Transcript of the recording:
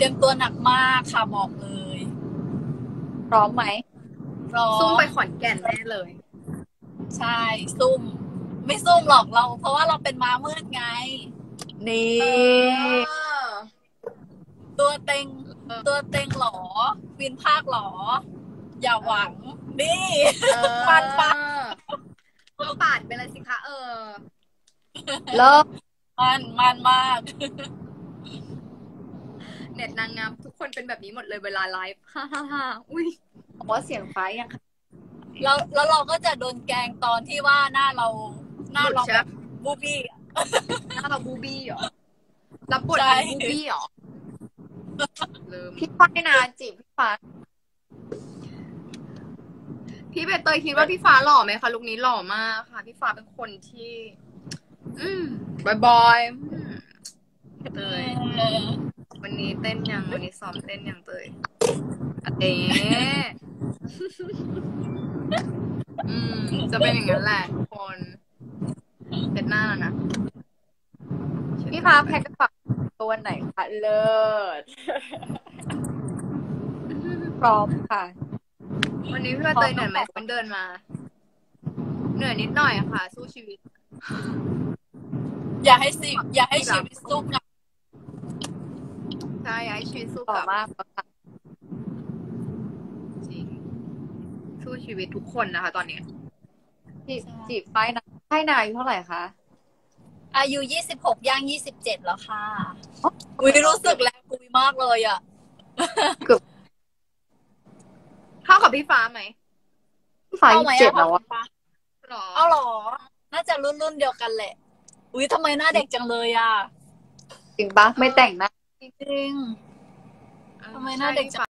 เตรียมตัวหนักมากค่ะบอกเลย พร้อมไหมรอซุ่มไปขอนแก่นแน่เลย ใช่ซุ่ม ไม่ซุ่มหรอกเรา เพราะว่าเราเป็นม้ามืดไง นี่เออตัวเต็งเออตัวเต็งหรอวินภาคหรอ อย่าหวังนี่เออปาดปาดก็ปาดไปเลยสิคะเออเริ่มมันมันมาก เน็ตนางงามทุกคนเป็นแบบนี้หมดเลยเวลาไลฟ์ฮ่าฮ่าฮ่าอุ้ยบอกว่าเสียงฟ้ายังค่ะแล้วแล้วเราก็จะโดนแกล้งตอนที่ว่าหน้าเรา หน้าเราใช่แบบบูบี้หน้าเราบูบี้เหรอรับบทใช่เป็นบูบี้เหรอลืมพี่ฟ้าให้นาจีบพี่ฟ้าพี่ใบเตยคิดว่าพี่ฟ้าหล่อไหมคะ look นี้หล่อมากค่ะ พี่ฟ้าเป็นคนที่ อืมบอยบอยอืมเตย วันนี้เต้นยังวันนี้ซ้อมเต้นยังเตยอะเต้อืม จะเป็นอย่างนั้นแหละทุกคนเต็ดหน้าแล้วนะพี่ฟ้าแพ็คกระเป๋าตัวไหนคะเลิศพร้อมค่ะ วันนี้พี่ใบเตยเหนื่อยไหมมันเดินมา เหนื่อยนิดหน่อยค่ะ สู้ชีวิต อย่าให้สิอย่าให้ชีวิตซุ่มนะ ใช่ไอ้ชีวิตสู้กับมากจริง สู้ชีวิตทุกคนนะคะ ตอนนี้จีบจีบฟ้านะให้นาอายุเท่าไหร่คะอายุยี่สิบหกย่างยี่สิบเจ็ดแล้วค่ะอุ้ยรู้สึกแรงคุยมากเลยอะเท่ากับพี่ฟ้าไหมพี่ฟ้าเอายี่สิบเจ็ดแล้วอะหรอเอาหรอ น่าจะรุ่นรุ่นเดียวกันแหละ อุ้ยทำไมหน้าเด็กจังเลยอะ จริงปะไม่แต่งหนะ จริงทำไมหน้าเด็กจัง